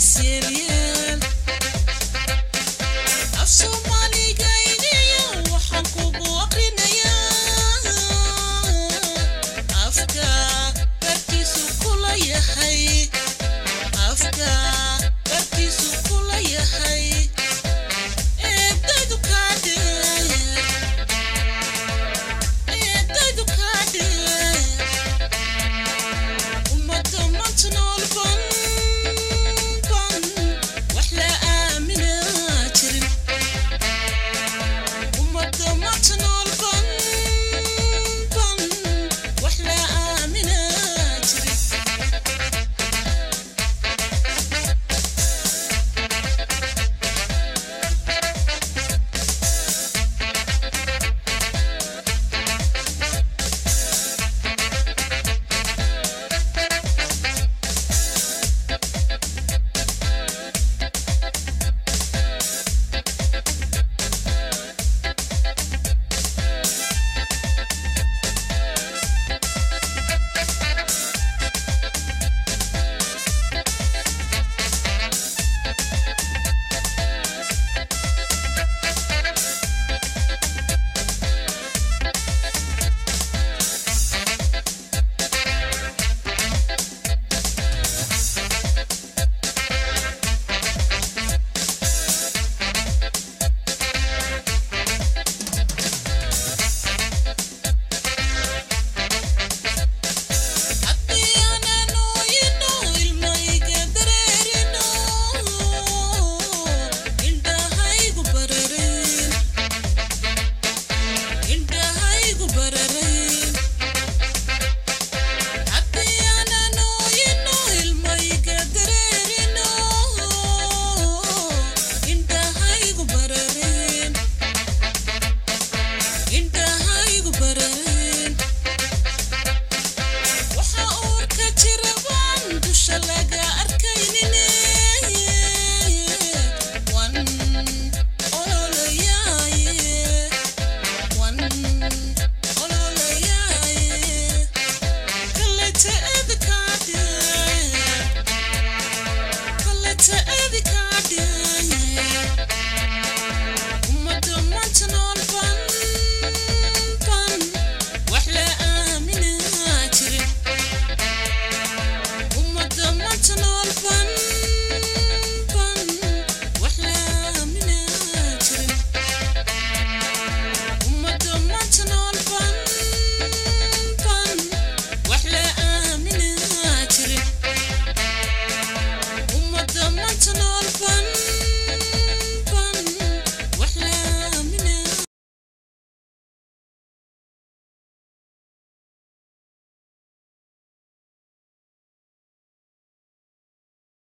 cielo.